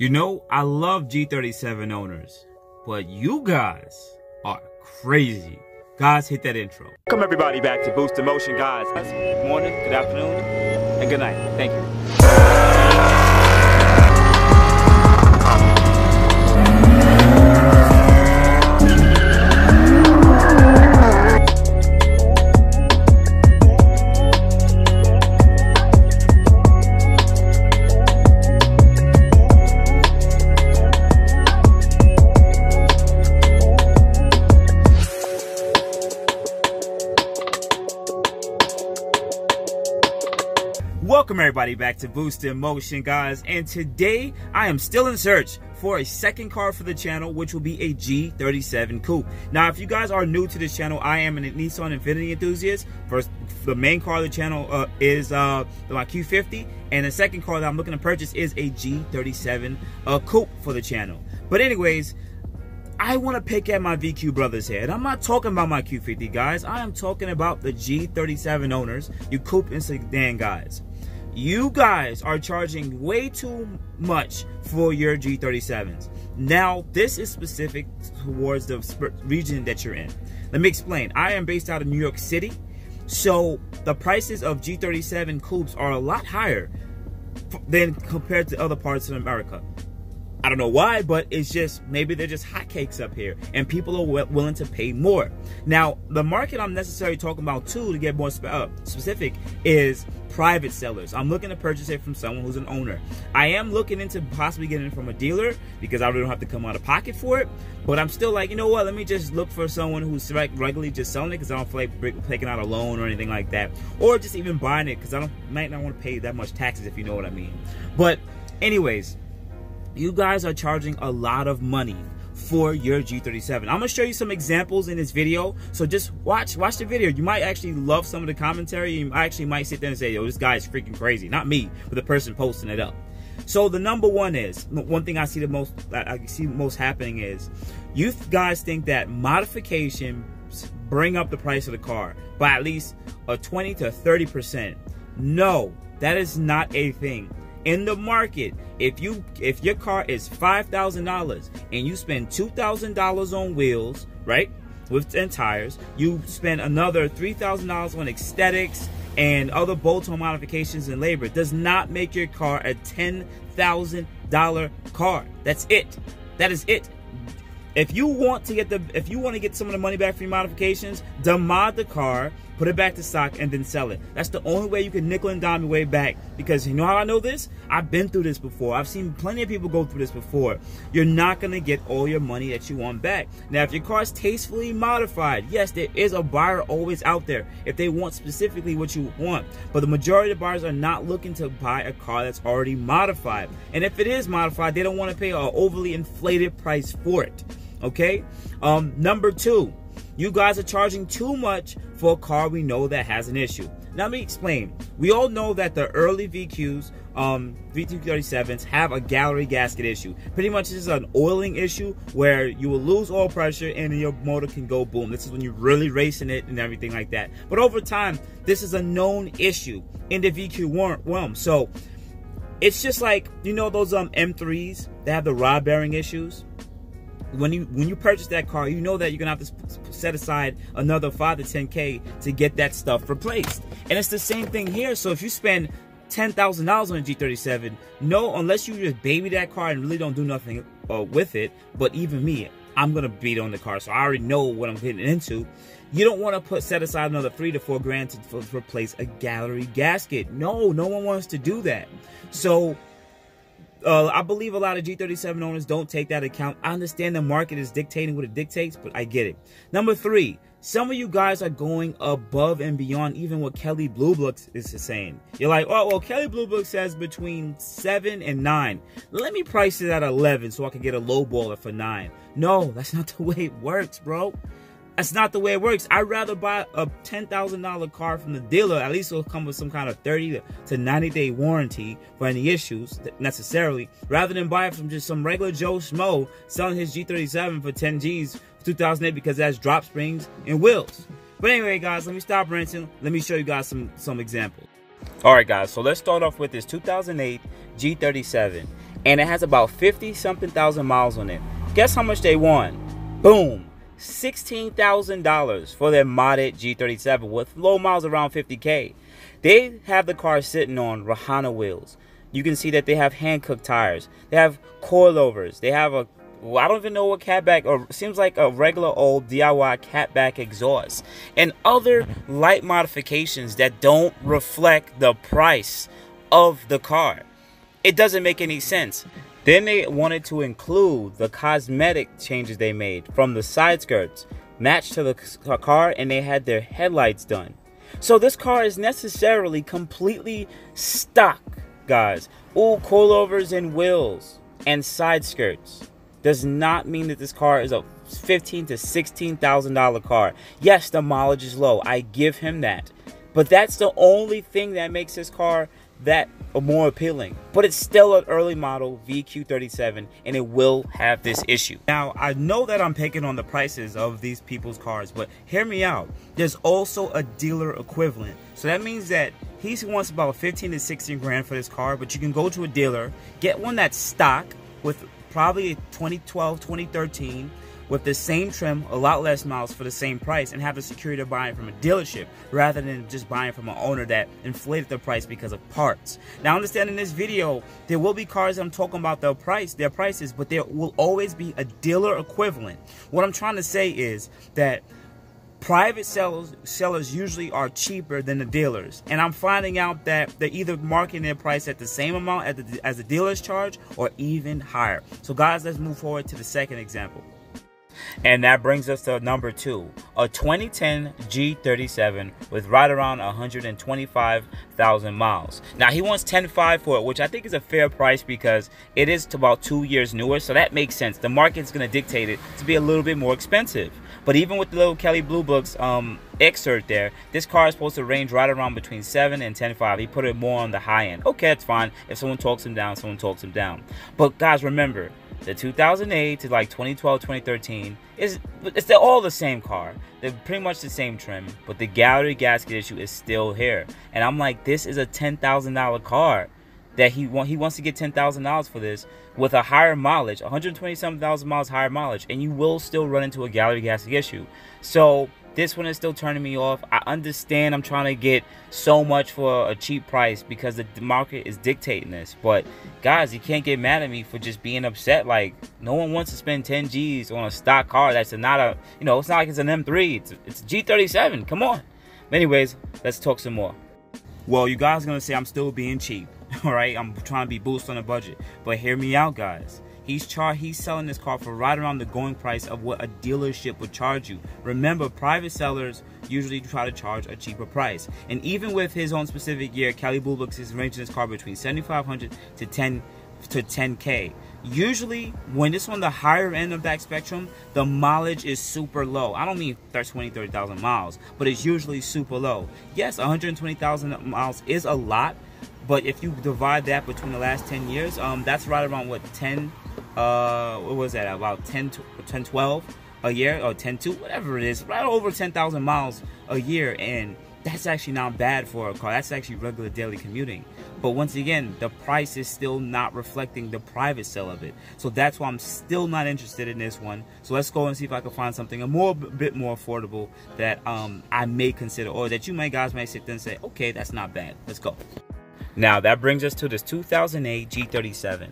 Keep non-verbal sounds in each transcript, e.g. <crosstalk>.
You know, I love G37 owners, but you guys are crazy. Guys, hit that intro. Welcome everybody back to Boost In Motion, guys. Good morning, good afternoon, and good night. Thank you. Everybody back to Boost In Motion, guys. And today I am still in search for a second car for the channel, which will be a G37 Coupe. Now, if you guys are new to this channel, I am a Nissan Infiniti enthusiast. First, the main car of the channel uh, is uh, my Q50, and the second car that I'm looking to purchase is a G37 uh, Coupe for the channel. But anyways, I want to pick at my VQ brothers here. And I'm not talking about my Q50 guys. I am talking about the G37 owners, you coupe and sedan guys. You guys are charging way too much for your G37s. Now, this is specific towards the region that you're in. Let me explain. I am based out of New York City. So the prices of G37 coupes are a lot higher than compared to other parts of America. I don't know why, but it's just maybe they're just hotcakes up here, and people are willing to pay more. Now, the market I'm necessarily talking about too, to get more spe uh, specific, is private sellers. I'm looking to purchase it from someone who's an owner. I am looking into possibly getting it from a dealer because I really don't have to come out of pocket for it. But I'm still like, you know what? Let me just look for someone who's regularly just selling it because I don't feel like taking out a loan or anything like that, or just even buying it because I don't might not want to pay that much taxes if you know what I mean. But anyways you guys are charging a lot of money for your G37. I'm gonna show you some examples in this video. So just watch watch the video. You might actually love some of the commentary. You actually might sit there and say, yo, this guy is freaking crazy. Not me, but the person posting it up. So the number one is, one thing I see the most, I see most happening is, you guys think that modifications bring up the price of the car by at least a 20 to 30%. No, that is not a thing in the market if you if your car is $5000 and you spend $2000 on wheels right with 10 tires you spend another $3000 on aesthetics and other bolt-on modifications and labor does not make your car a $10000 car. That's it. That is it. If you want to get the if you want to get some of the money back for your modifications demod the car put it back to stock, and then sell it. That's the only way you can nickel and dime your way back. Because you know how I know this? I've been through this before. I've seen plenty of people go through this before. You're not going to get all your money that you want back. Now, if your car is tastefully modified, yes, there is a buyer always out there if they want specifically what you want. But the majority of buyers are not looking to buy a car that's already modified. And if it is modified, they don't want to pay an overly inflated price for it. Okay? Um, number two, you guys are charging too much for a car we know that has an issue. Now let me explain. We all know that the early VQs, um, V237s have a gallery gasket issue. Pretty much this is an oiling issue where you will lose oil pressure and your motor can go boom. This is when you're really racing it and everything like that. But over time, this is a known issue in the VQ realm. So it's just like, you know those um M3s that have the rod bearing issues? When you when you purchase that car, you know that you're gonna have to set aside another five to ten k to get that stuff replaced. And it's the same thing here. So if you spend ten thousand dollars on a G37, no, unless you just baby that car and really don't do nothing uh, with it. But even me, I'm gonna beat on the car, so I already know what I'm getting into. You don't want to put set aside another three to four grand to, to replace a gallery gasket. No, no one wants to do that. So uh, I believe a lot of G37 owners don't take that account. I understand the market is dictating what it dictates, but I get it. Number three, some of you guys are going above and beyond even what Kelley Blue Book is saying. You're like, oh, well, Kelley Blue Book says between 7 and 9. Let me price it at 11 so I can get a low baller for 9. No, that's not <laughs> the way it works, bro. That's not the way it works. I'd rather buy a $10,000 car from the dealer. At least it'll come with some kind of 30 to 90 day warranty for any issues necessarily, rather than buy it from just some regular Joe Schmo selling his G37 for 10 G's 2008 because that's drop springs and wheels. But anyway, guys, let me stop ranting. Let me show you guys some, some examples. All right, guys, so let's start off with this 2008 G37. and it has about 50 something thousand miles on it. Guess how much they won? Boom. $16,000 for their modded G37 with low miles around 50k. They have the car sitting on Rohana wheels. You can see that they have Hankook tires. They have coilovers. They have a well, I don't even know what catback or seems like a regular old DIY catback exhaust and other light modifications that don't reflect the price of the car. It doesn't make any sense. Then they wanted to include the cosmetic changes they made from the side skirts matched to the car and they had their headlights done. So this car is necessarily completely stock, guys. All coilovers and wheels and side skirts does not mean that this car is a fifteen to sixteen thousand dollar car. Yes, the mileage is low. I give him that, but that's the only thing that makes this car that more appealing. But it's still an early model VQ37 and it will have this issue. Now, I know that I'm picking on the prices of these people's cars, but hear me out. There's also a dealer equivalent. So that means that he wants about 15 to 16 grand for this car, but you can go to a dealer, get one that's stock with probably 2012, 2013, with the same trim, a lot less miles for the same price, and have the security of buying from a dealership rather than just buying from an owner that inflated the price because of parts. Now, understand in this video, there will be cars I'm talking about their price, their prices, but there will always be a dealer equivalent. What I'm trying to say is that private sellers sellers usually are cheaper than the dealers and i'm finding out that they're either marking their price at the same amount as the, as the dealers charge or even higher so guys let's move forward to the second example and that brings us to number two, a 2010 G37 with right around 125,000 miles. Now he wants 10.5 for it, which I think is a fair price because it is about two years newer, so that makes sense. The market's gonna dictate it to be a little bit more expensive. But even with the little Kelley Blue Books um, excerpt there, this car is supposed to range right around between 7 and 10.5. He put it more on the high end. Okay, it's fine. If someone talks him down, someone talks him down. But guys, remember, the 2008 to like 2012 2013 is it's all the same car. They're pretty much the same trim but the gallery gasket issue is still here. And i'm like this is a $10000 car that he want he wants to get $10000 for this with a higher mileage 120 something miles higher mileage and you will still run into a gallery gasket issue. So this one is still turning me off. I understand I'm trying to get so much for a cheap price because the market is dictating this. But guys, you can't get mad at me for just being upset. Like no one wants to spend 10 G's on a stock car that's not a, you know, it's not like it's an M3. It's, it's a G37. Come on. anyways, let's talk some more. Well, you guys are gonna say I'm still being cheap. <laughs> All right, I'm trying to be boost on the budget. But hear me out, guys. He's char he's selling this car for right around the going price of what a dealership would charge you. Remember, private sellers usually try to charge a cheaper price. And even with his own specific year, Kelley Blue Books is ranging this car between 7500 to 10 to 10k. Usually, when it's on the higher end of that spectrum, the mileage is super low. I don't mean 20, 30,000 miles, but it's usually super low. Yes, 120,000 miles is a lot, but if you divide that between the last 10 years, um, that's right around what 10 uh, what was that, about 10, 10 12 a year, or 10 2, whatever it is, right over 10,000 miles a year, and that's actually not bad for a car. That's actually regular daily commuting. But once again, the price is still not reflecting the private sale of it. So that's why I'm still not interested in this one. So let's go and see if I can find something a more bit more affordable that um, I may consider or that you may guys may sit there and say, okay, that's not bad. Let's go. Now that brings us to this 2008 G37.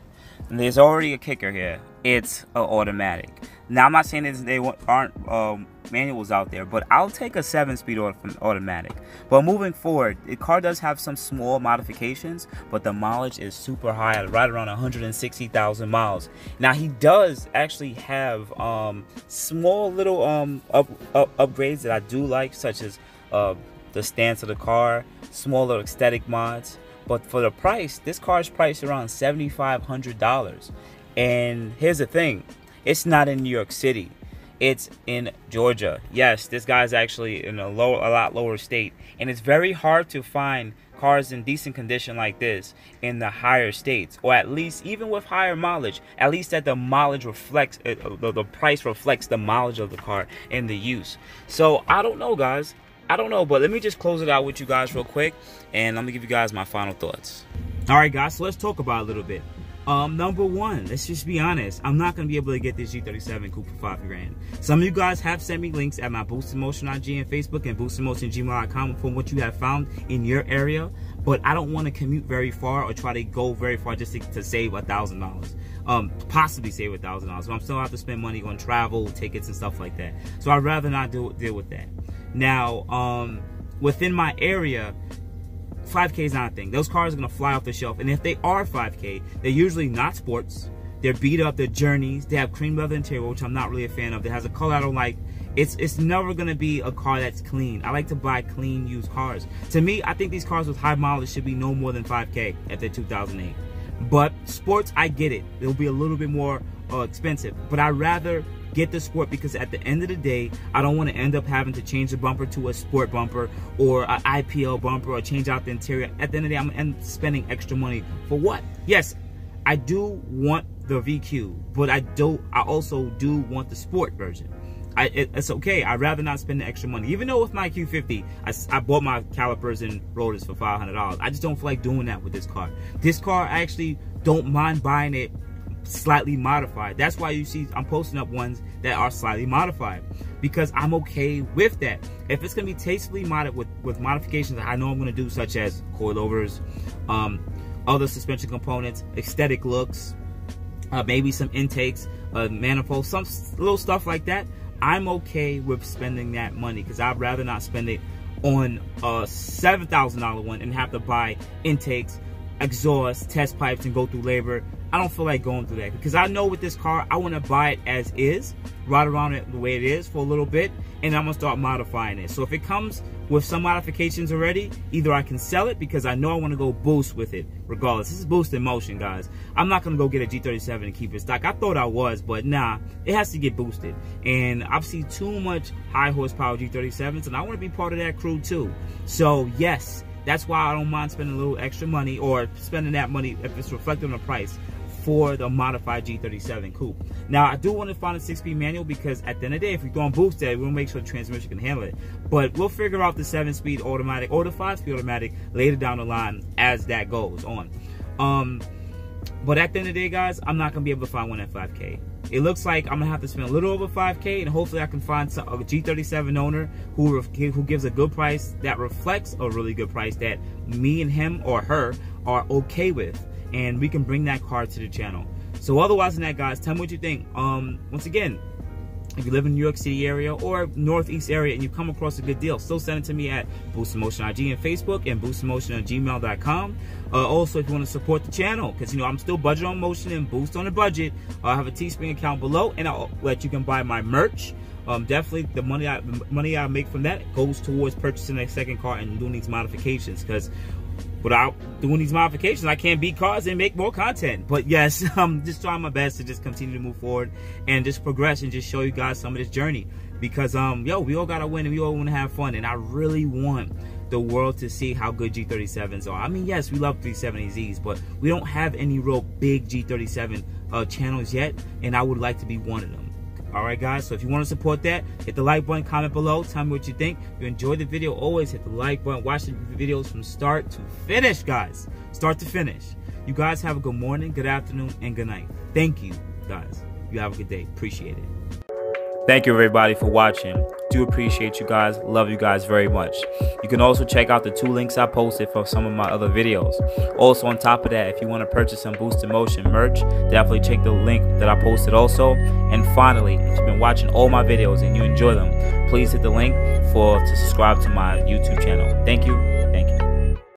And there's already a kicker here. It's an automatic. Now I'm not saying that they aren't um, manuals out there, but I'll take a seven-speed automatic. But moving forward, the car does have some small modifications, but the mileage is super high, right around 160,000 miles. Now he does actually have um, small little um, up, up, upgrades that I do like, such as uh, the stance of the car, small little aesthetic mods. But for the price, this car is priced around $7,500. And here's the thing it's not in New York City, it's in Georgia. Yes, this guy's actually in a, low, a lot lower state. And it's very hard to find cars in decent condition like this in the higher states or at least even with higher mileage at least that the mileage reflects uh, the, the price reflects the mileage of the car and the use so i don't know guys I don't know, but let me just close it out with you guys real quick, and let me give you guys my final thoughts. All right, guys, so let's talk about a little bit. Um, number one, let's just be honest. I'm not gonna be able to get this G37 coupe for five grand. Some of you guys have sent me links at my Boost In Motion IG and Facebook and boostedmotongmail.com from what you have found in your area. But I don't want to commute very far or try to go very far just to, to save a thousand dollars. Um, possibly save a thousand dollars. So I'm still have to spend money on travel, tickets, and stuff like that. So I'd rather not do deal with that. Now, um, within my area, 5K is not a thing. Those cars are gonna fly off the shelf, and if they are 5K, they're usually not sports. They're beat up. They're journeys. They have cream leather interior, which I'm not really a fan of. It has a color I don't like. It's it's never gonna be a car that's clean. I like to buy clean used cars. To me, I think these cars with high mileage should be no more than 5K at the 2008. But sports, I get it. It'll be a little bit more uh, expensive. But I'd rather get the sport because at the end of the day, I don't want to end up having to change the bumper to a sport bumper or an IPL bumper or change out the interior. At the end of the day, I'm end spending extra money for what? Yes, I do want the VQ, but I do. I also do want the sport version. I, it, it's okay. I'd rather not spend the extra money. Even though with my Q50, I, I bought my calipers and rotors for $500. I just don't feel like doing that with this car. This car, I actually don't mind buying it slightly modified. That's why you see I'm posting up ones that are slightly modified because I'm okay with that. If it's gonna be tastefully modded with, with modifications that I know I'm gonna do, such as coilovers, um, other suspension components, aesthetic looks, uh, maybe some intakes, uh, manifold, some little stuff like that, I'm okay with spending that money because I'd rather not spend it on a $7,000 one and have to buy intakes, exhaust, test pipes, and go through labor. I don't feel like going through that because I know with this car, I want to buy it as is, ride around it the way it is for a little bit, and I'm gonna start modifying it. So if it comes with some modifications already, either I can sell it because I know I want to go boost with it, regardless. This is Boost In Motion, guys. I'm not gonna go get a G37 and keep it stock. I thought I was, but nah, it has to get boosted. And I've seen too much high horsepower G37s, and I want to be part of that crew too. So yes, that's why I don't mind spending a little extra money or spending that money if it's reflected on the price for the modified G37 coupe. Now, I do want to find a six-speed manual because at the end of the day, if we're going boost that, we'll make sure the transmission can handle it. But we'll figure out the seven-speed automatic or the five-speed automatic later down the line as that goes on. Um, but at the end of the day, guys, I'm not going to be able to find one at 5K. It looks like I'm going to have to spend a little over 5K, and hopefully I can find a G37 owner who, who gives a good price that reflects a really good price that me and him or her are okay with and we can bring that car to the channel. So otherwise than that, guys, tell me what you think. Um, once again, if you live in New York City area or Northeast area and you come across a good deal, still send it to me at Motion IG and Facebook and Motion at gmail.com. Uh, also, if you want to support the channel, because you know I'm still budget on motion and boost on the budget, uh, I have a Teespring account below, and I'll let you can buy my merch. Um, definitely, the money I the money I make from that goes towards purchasing a second car and doing these modifications. Because without doing these modifications, I can't beat cars and make more content. But yes, <laughs> I'm just trying my best to just continue to move forward and just progress and just show you guys some of this journey. Because um, yo, we all gotta win and we all want to have fun, and I really want the world to see how good G37s are. I mean, yes, we love 370Zs, but we don't have any real big G37 uh, channels yet, and I would like to be one of them. All right, guys. So if you want to support that, hit the like button, comment below, tell me what you think. If you enjoyed the video, always hit the like button. Watch the videos from start to finish, guys. Start to finish. You guys have a good morning, good afternoon, and good night. Thank you, guys. You have a good day. Appreciate it. Thank you everybody for watching. Do appreciate you guys. Love you guys very much. You can also check out the two links I posted for some of my other videos. Also on top of that, if you want to purchase some Boost In Motion merch, definitely check the link that I posted also. And finally, if you've been watching all my videos and you enjoy them, please hit the link for to subscribe to my YouTube channel. Thank you. Thank you.